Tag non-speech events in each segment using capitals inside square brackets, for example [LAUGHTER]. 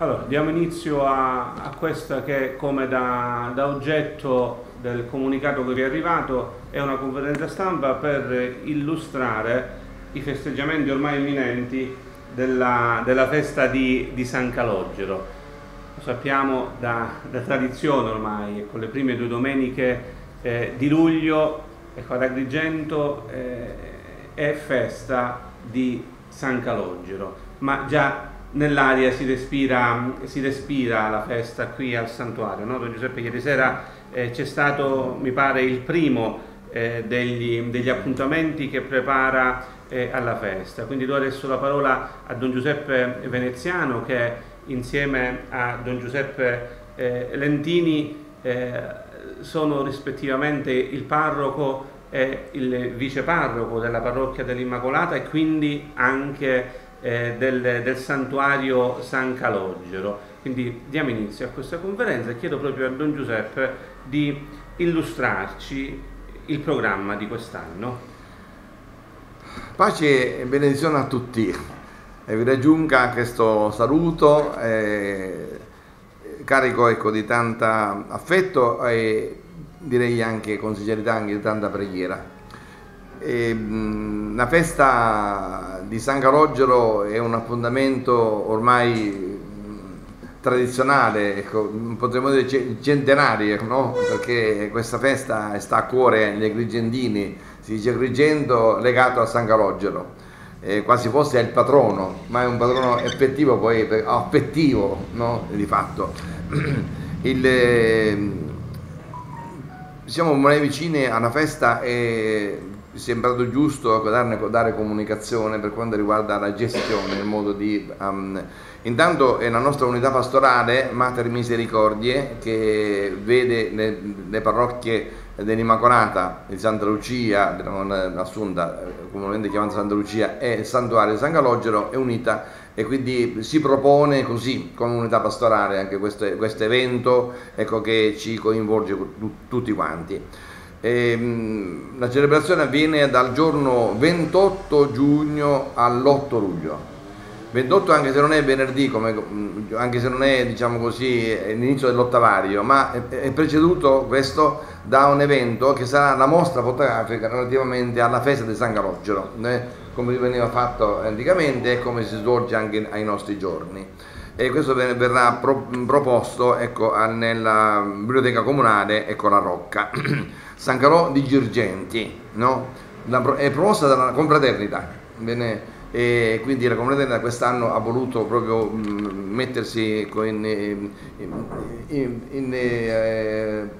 Allora, diamo inizio a, a questa che come da, da, oggetto del comunicato che vi è arrivato è una conferenza stampa per illustrare i festeggiamenti ormai imminenti della, della festa di, di, San Calogero. Lo sappiamo da, da tradizione ormai, con le prime due domeniche eh, di luglio, ecco, ad Agrigento eh, è festa di San Calogero, ma già nell'aria si respira, si respira, la festa qui al santuario. No? Don Giuseppe, ieri sera eh, c'è stato, mi pare, il primo eh, degli, degli, appuntamenti che prepara eh, alla festa. Quindi do adesso la parola a Don Giuseppe Veneziano che insieme a Don Giuseppe eh, Lentini eh, sono rispettivamente il parroco e il viceparroco della parrocchia dell'Immacolata e quindi anche eh, del, del, santuario San Calogero. Quindi diamo inizio a questa conferenza e chiedo proprio a Don Giuseppe di illustrarci il programma di quest'anno. Pace e benedizione a tutti. E vi raggiunga questo saluto eh, carico ecco, di tanta affetto e direi anche con sincerità anche di tanta preghiera. Mh, la festa di San Calogero è un appuntamento ormai tradizionale, ecco, potremmo dire centenario, no? perché questa festa sta a cuore agli agrigentini, si dice Agrigento legato a San Calogero, eh, quasi fosse il patrono, ma è un patrono effettivo poi, affettivo no? di fatto. [CLEARS THROAT] Il, eh, siamo ormai vicini alla festa e è sembrato giusto darne, dare comunicazione per quanto riguarda la gestione, il modo di... Um, intanto è la nostra unità pastorale Mater Misericordie che vede le, le parrocchie dell'Immacolata di Santa Lucia, dell'Assunta, comunemente chiamata Santa Lucia, e il santuario di San Calogero è unita e quindi si propone così come unità pastorale anche questo, questo evento ecco, che ci coinvolge tutti quanti. Ehm, la celebrazione avviene dal giorno 28 giugno all'8 luglio. 28 anche se non è venerdì, come, anche se non è diciamo così, l'inizio dell'ottavario, ma è, è, preceduto questo da un evento che sarà la mostra fotografica relativamente alla festa di San Calogero, eh, come veniva fatto anticamente e come si svolge anche ai nostri giorni. E questo verrà pro, proposto ecco, nella biblioteca comunale ecco, La Rocca. [CLEARS THROAT] San Calò di Girgenti, no? è promossa dalla confraternita, bene? e quindi la confraternita quest'anno ha voluto proprio mh, mettersi in, in, in, eh,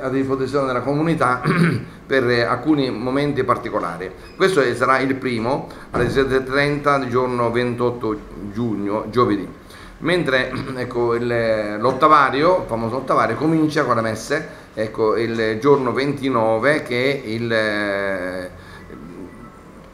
a disposizione della comunità [CLEARS THROAT] per alcuni momenti particolari. Questo sarà il primo alle 7.30 del giorno 28 giugno, giovedì mentre [CLEARS THROAT] ecco, l'ottavario, il famoso ottavario, comincia con le messe ecco, il giorno 29 che è il, eh,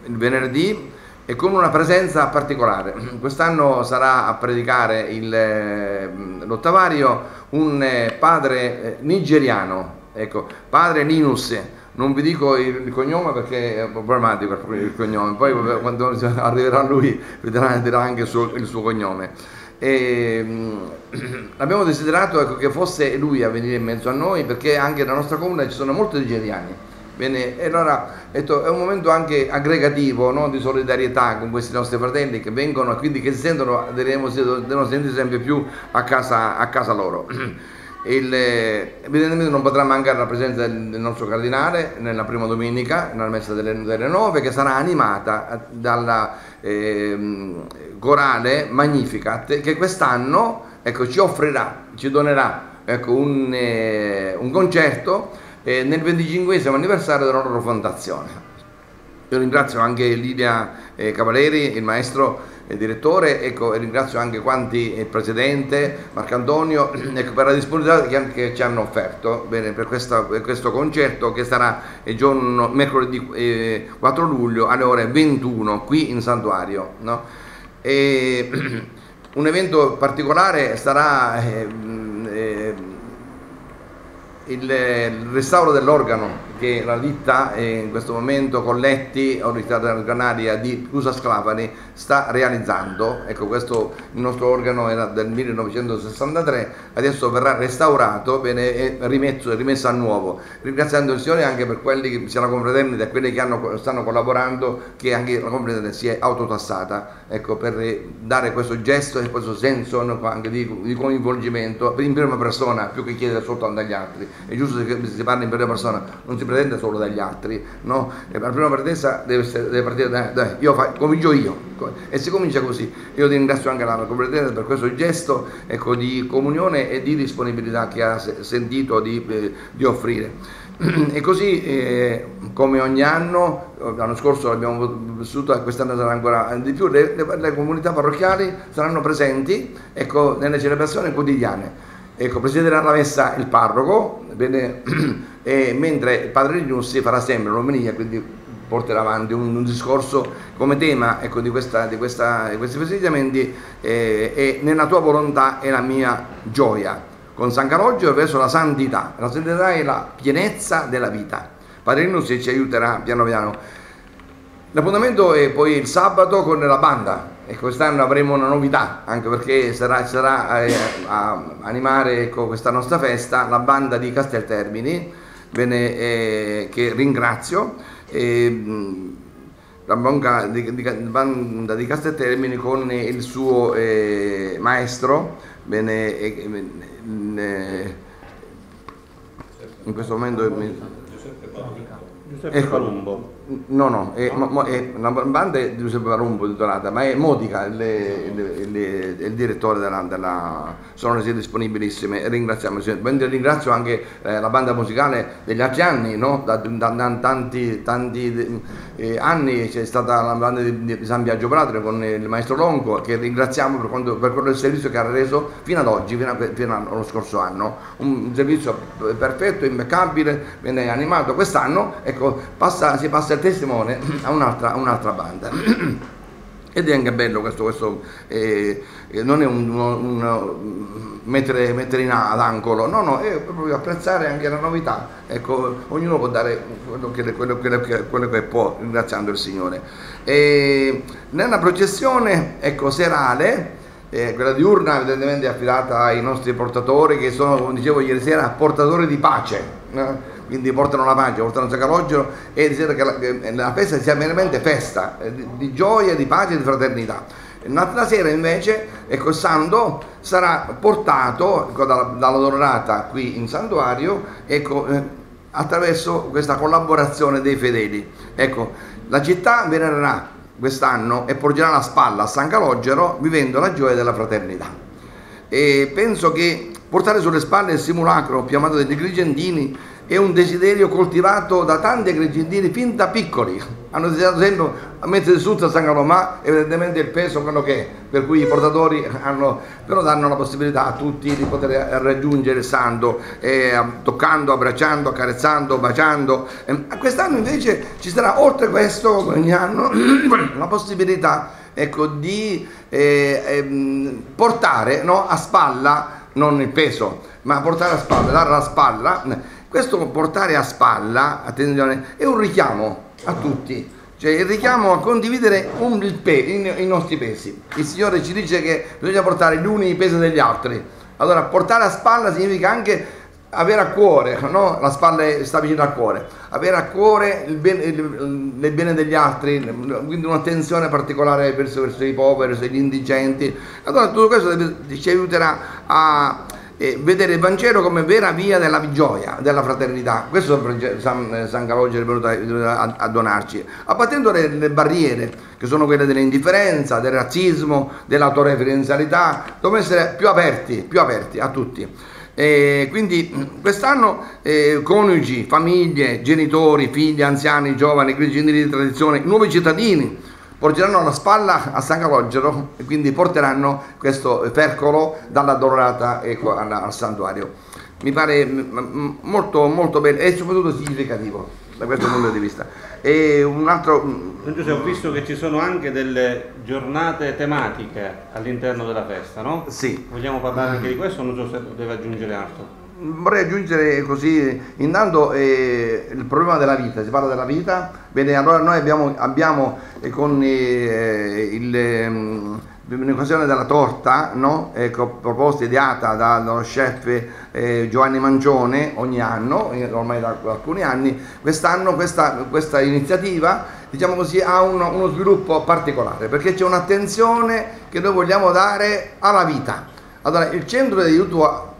il venerdì e con una presenza particolare. Quest'anno sarà a predicare eh, l'ottavario un eh, padre nigeriano, ecco, padre Linus non vi dico il, cognome perché è problematico il cognome, poi quando arriverà lui dirà anche il il suo cognome. E, mm, [CLEARS THROAT] abbiamo desiderato ecco, che fosse lui a venire in mezzo a noi perché anche nella nostra comunità ci sono molti nigeriani. Bene, e allora detto, è un momento anche aggregativo no? di solidarietà con questi nostri fratelli che vengono e quindi che si sentono, devono, sentire sempre più a casa, a casa loro. [CLEARS THROAT] Il, evidentemente non potrà mancare la presenza del, del, nostro cardinale nella prima domenica, nella messa delle, delle 9, che sarà animata dalla eh, corale Magnificat, che quest'anno ecco, ci offrirà, ci donerà ecco, un, eh, un, concerto eh, nel 25 anniversario della loro fondazione. Io ringrazio anche Lidia eh, Cavaleri, il maestro eh, direttore, ecco, e ringrazio anche quanti il eh, presidente Marcantonio [CLEARS THROAT] ecco, per la disponibilità che, ci hanno offerto bene, per, questa, per, questo concerto che sarà il giorno mercoledì eh, 4 luglio alle ore 21 qui in santuario. No? E, [CLEARS THROAT] un evento particolare sarà eh, eh, il, restauro dell'organo che la ditta eh, in questo momento con Letti, Università Canaria di Cusa Sclafani, sta realizzando. Ecco, questo il nostro organo era del 1963, adesso verrà restaurato e rimesso, rimesso a nuovo. Ringraziando il Signore anche per quelli che sia la confraternita e quelli che hanno, stanno collaborando, che anche la confraternita si è autotassata, ecco, per dare questo gesto e questo senso anche di, di coinvolgimento in prima persona più che chiedere soltanto agli altri. È giusto che si parli in prima persona, non si pretende solo dagli altri, no? E la prima pretesa deve, essere, deve partire da, da io, fa, comincio io e si comincia così. Io ti ringrazio anche la confraternita per questo gesto ecco, di comunione e di disponibilità che ha sentito di, eh, di offrire. E così eh, come ogni anno, l'anno scorso l'abbiamo vissuto quest'anno sarà ancora di più, le, le, le comunità parrocchiali saranno presenti ecco, nelle celebrazioni quotidiane. Ecco, presiederà la messa il parroco, bene, [CLEARS THROAT] mentre il padre Rignussi farà sempre l'omelia, quindi porterà avanti un, un discorso come tema ecco, di, questa, di, questa, di, questi festeggiamenti eh, e nella tua volontà è la mia gioia con San Calogero verso la santità. La santità è la pienezza della vita. Padre Rinnussi ci aiuterà piano piano. L'appuntamento è poi il sabato con la banda e quest'anno avremo una novità, anche perché sarà, sarà eh, a animare ecco, questa nostra festa la banda di Casteltermini, bene, eh, che ringrazio. Eh, la banda di, di, banda di Casteltermini con il suo eh, maestro, bene, eh, eh, in questo momento Giuseppe Palumbo. No, no, è, mo, è una banda di Giuseppe Parumbo titolata, ma è Modica il, il, il, il direttore della, della sono le disponibilissime, ringraziamo ringrazio anche eh, la banda musicale degli altri anni, no? da, da, da, tanti, tanti eh, anni c'è stata la banda di, di, San Biagio Prato con il maestro Longo che ringraziamo per, quanto, per quello servizio che ha reso fino ad oggi, fino, a, fino allo scorso anno, un servizio perfetto, impeccabile, viene animato quest'anno, ecco, passa, si passa il testimone a un'altra, un'altra banda. [CLEARS THROAT] Ed è anche bello questo, questo eh, non è un, un, un mettere, mettere, in ad angolo, no, no, è proprio apprezzare anche la novità. Ecco, ognuno può dare quello che, quello, quello, quello che può, ringraziando il Signore. E nella processione ecco, serale, eh, quella diurna evidentemente affidata ai nostri portatori che sono, come dicevo ieri sera, portatori di pace. Quindi portano la pace, portano il sacalogero e dice che la, che la festa sia veramente festa eh, di, di, gioia, di pace e di fraternità. La sera invece ecco, il santo sarà portato ecco, dalla, qui in santuario ecco, eh, attraverso questa collaborazione dei fedeli. Ecco, la città venererà quest'anno e porgerà la spalla a San Calogero vivendo la gioia della fraternità. E penso che portare sulle spalle il simulacro più amato degli Agrigentini è un desiderio coltivato da tanti agrigentini fin da piccoli. Hanno desiderato sempre mettere su a San Calomà, evidentemente il peso quello che è, per cui i portatori hanno, però danno la possibilità a tutti di poter raggiungere il santo, eh, toccando, abbracciando, accarezzando, baciando. Eh, quest'anno invece ci sarà, oltre questo, ogni anno, [COUGHS] la possibilità ecco, di eh, ehm, portare no, a spalla, non il peso, ma portare a spalla, dare la spalla questo portare a spalla, attenzione, è un richiamo a tutti, cioè il richiamo a condividere un, pe, i, i, nostri pesi. Il Signore ci dice che bisogna portare gli uni i pesi degli altri. Allora, portare a spalla significa anche avere a cuore, no? la spalla sta vicino al cuore, avere a cuore il bene, il, il bene degli altri, quindi un'attenzione particolare verso, verso i poveri, verso gli indigenti. Allora tutto questo ci aiuterà a e vedere il Vangelo come vera via della gioia, della fraternità. Questo San, San Calogero è venuto a, a donarci, abbattendo le, le, barriere che sono quelle dell'indifferenza, del razzismo, dell'autoreferenzialità, dobbiamo essere più aperti, più aperti a tutti. E quindi quest'anno eh, coniugi, famiglie, genitori, figli, anziani, giovani, cristiani di tradizione, nuovi cittadini, porgeranno la spalla a San Calogero e quindi porteranno questo percolo dalla Dorata ecco, al santuario. Mi pare molto, molto bello e soprattutto significativo da questo punto di vista. E un altro... Giuseppe, ho visto che ci sono anche delle giornate tematiche all'interno della festa, no? Sì. Vogliamo parlare anche di questo o non so se deve aggiungere altro? vorrei aggiungere così, intanto eh, il problema della vita, si parla della vita, bene, allora noi abbiamo, abbiamo eh, con eh, il, ehm, in occasione della torta, no? ecco, proposta ideata da, dallo chef eh, Giovanni Mangione ogni anno, eh, ormai da, alcuni anni, quest'anno questa, questa iniziativa diciamo così, ha uno, uno sviluppo particolare perché c'è un'attenzione che noi vogliamo dare alla vita. Allora, il centro di aiuto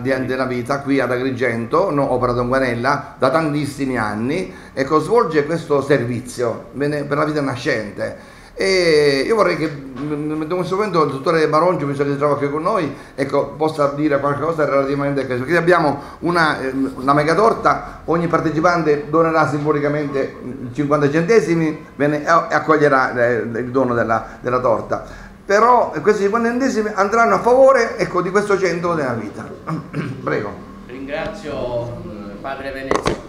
della vita qui ad Agrigento, no, opera Don Guanella, da tantissimi anni, ecco, svolge questo servizio per la vita nascente. E io vorrei che in questo momento il dottore Barongi, visto che si trova qui con noi, ecco, possa dire qualcosa relativamente a questo. Perché abbiamo una, una mega torta, ogni partecipante donerà simbolicamente 50 centesimi e accoglierà eh, il dono della, della torta però questi 50 centesimi andranno a favore ecco, di questo centro della vita. [CLEARS THROAT] Prego. Ringrazio Padre Venezia.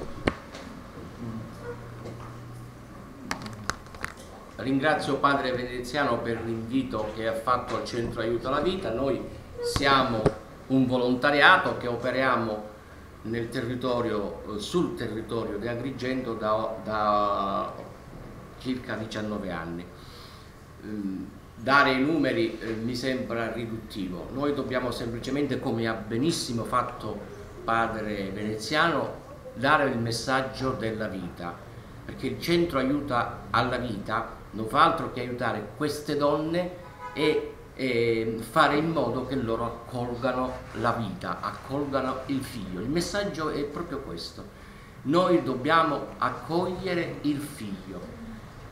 Ringrazio Padre Veneziano per l'invito che ha fatto al Centro Aiuto alla Vita. Noi siamo un volontariato che operiamo territorio, sul territorio di Agrigento da, da circa 19 anni ehm, dare i numeri eh, mi sembra riduttivo, noi dobbiamo semplicemente, come ha benissimo fatto padre veneziano, dare il messaggio della vita, perché il centro aiuta alla vita non fa altro che aiutare queste donne e, e fare in modo che loro accolgano la vita, accolgano il figlio. Il messaggio è proprio questo. Noi dobbiamo accogliere il figlio,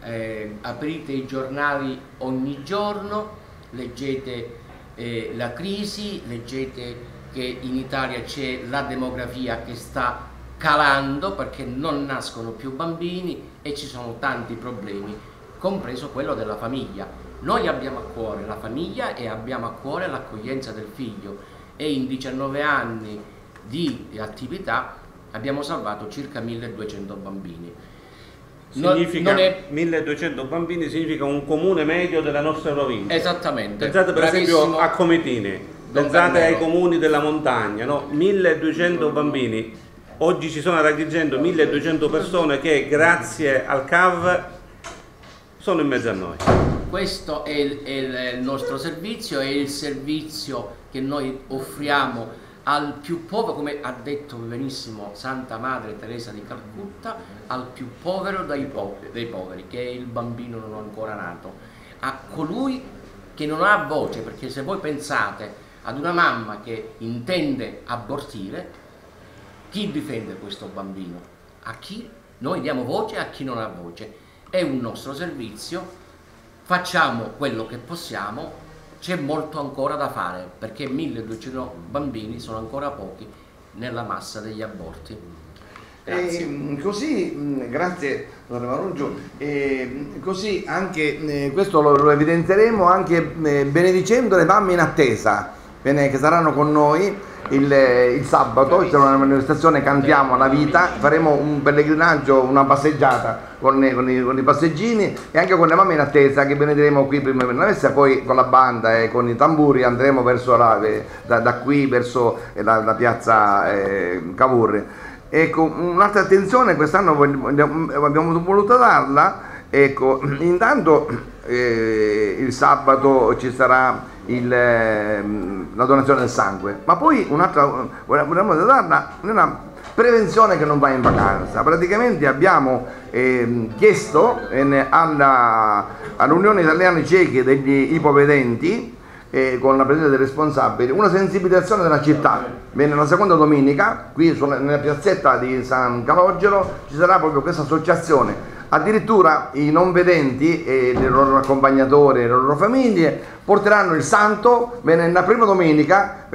eh, aprite i giornali ogni giorno, leggete eh, la crisi, leggete che in Italia c'è la demografia che sta calando perché non nascono più bambini e ci sono tanti problemi, compreso quello della famiglia. Noi abbiamo a cuore la famiglia e abbiamo a cuore l'accoglienza del figlio e in 19 anni di attività abbiamo salvato circa 1200 bambini significa non è... 1200 bambini significa un comune medio della nostra provincia. Esattamente. Pensate per Bravissimo. esempio a Comitini, pensate ai comuni della montagna, no? 1200 bambini. Oggi ci sono ad Agrigento 1200 persone che grazie al CAV sono in mezzo a noi. Questo è il, è il nostro servizio, è il servizio che noi offriamo al più povero, come ha detto benissimo Santa Madre Teresa di Calcutta, al più povero dei poveri, dei poveri, che è il bambino non ancora nato, a colui che non ha voce, perché se voi pensate ad una mamma che intende abortire, chi difende questo bambino? A chi? Noi diamo voce a chi non ha voce. È un nostro servizio, facciamo quello che possiamo c'è molto ancora da fare perché 1200 bambini sono ancora pochi nella massa degli aborti. E, così, grazie Dottor Marungio, e, così anche eh, questo lo, lo, evidenzieremo anche eh, benedicendo le mamme in attesa bene, che saranno con noi il, il sabato, c'è una manifestazione Cantiamo la vita, faremo un pellegrinaggio, una passeggiata con, con, i, con, i, passeggini e anche con le mamme in attesa che benediremo qui prima per la messa, poi con la banda e con i tamburi andremo la, da, da, qui verso la, la piazza eh, Cavour. Ecco, un'altra attenzione quest'anno abbiamo voluto darla, ecco, intanto eh, il sabato ci sarà il, ehm, la donazione del sangue, ma poi un'altra, vorremmo darla una prevenzione che non va in vacanza. Praticamente abbiamo eh, chiesto all'Unione Italiana Ciechi degli ipovedenti eh, con la presenza dei responsabili, una sensibilizzazione della città. Bene, la seconda domenica, qui sulla, nella piazzetta di San Calogero, ci sarà proprio questa associazione Addirittura i non vedenti e i loro accompagnatori e le loro famiglie porteranno il santo la prima domenica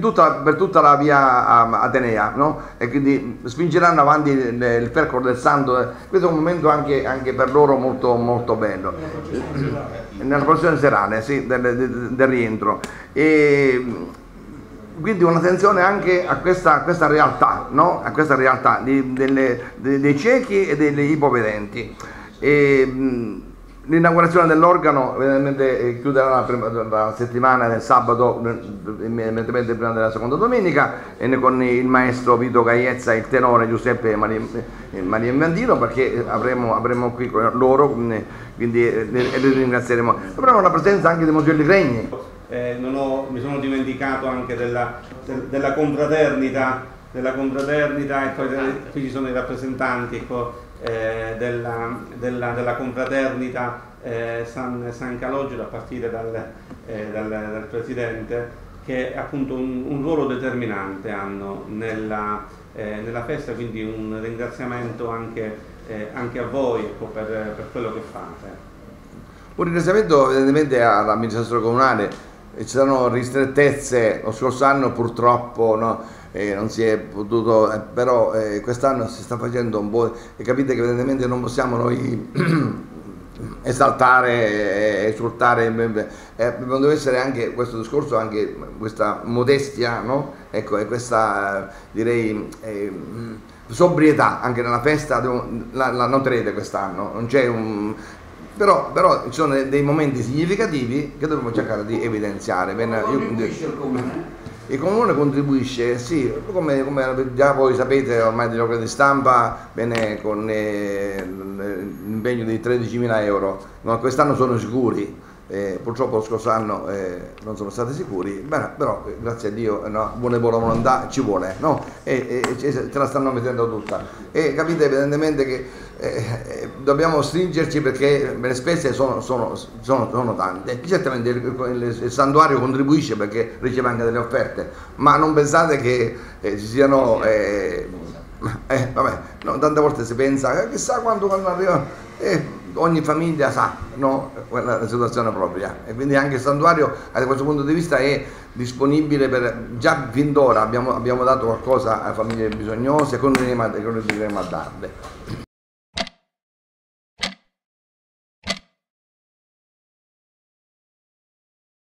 tutta, per tutta la via Atenea no? e quindi spingeranno avanti il, il, percorso del santo. Questo è un momento anche, anche per loro molto, molto bello. Nella processione serale sì, del, del, del rientro. E, quindi un'attenzione anche a questa, a questa realtà, no? a questa realtà di, delle, dei ciechi e degli ipovedenti. L'inaugurazione dell'organo eh, chiuderà la, la, settimana del sabato, immediatamente prima della seconda domenica, e con il maestro Vito Gaiezza e il tenore Giuseppe Maria, Maria Invandino, perché avremo, avremo qui loro, quindi li ringrazieremo. Avremo la presenza anche di Mongelli Gregni. Eh, ho, mi sono dimenticato anche della, della confraternita, della confraternita e poi qui ci sono i rappresentanti. Ecco, eh, della, della, della, confraternita eh, San, San, Calogero a partire dal, eh, dal, dal, Presidente che appunto un, un ruolo determinante hanno nella, eh, nella, festa, quindi un ringraziamento anche, eh, anche a voi ecco, per, per quello che fate. Un ringraziamento evidentemente all'amministrazione comunale, ci saranno ristrettezze lo scorso anno purtroppo no? eh, non si è potuto, eh, però eh, quest'anno si sta facendo un po' e capite che evidentemente non possiamo noi [CLEARS THROAT] esaltare, esultare, eh, deve essere anche questo discorso, anche questa modestia, no? ecco, e questa direi eh, sobrietà anche nella festa, la, la noterete quest'anno, non c'è un, però, però, ci sono dei momenti significativi che dobbiamo cercare di evidenziare. Bene, io, il comune contribuisce, sì, come, come, già voi sapete ormai di opere di stampa, bene, con eh, l'impegno di 13.000 euro, ma quest'anno sono sicuri, eh, purtroppo lo scorso anno eh, non sono stati sicuri, Beh, però eh, grazie a Dio no, buona buona volontà ci vuole, no? e, e, ce la stanno mettendo tutta. E capite evidentemente che eh, eh, dobbiamo stringerci perché le spese sono, sono, sono, sono tante. Certamente il, il, santuario contribuisce perché riceve anche delle offerte, ma non pensate che eh, ci siano... Eh, eh, vabbè, no, tante volte si pensa, eh, chissà quando, quando arriva, ogni famiglia sa no, la situazione propria e quindi anche il santuario da questo punto di vista è disponibile per, già fin d'ora abbiamo, abbiamo dato qualcosa alle famiglie bisognose e continueremo a darle.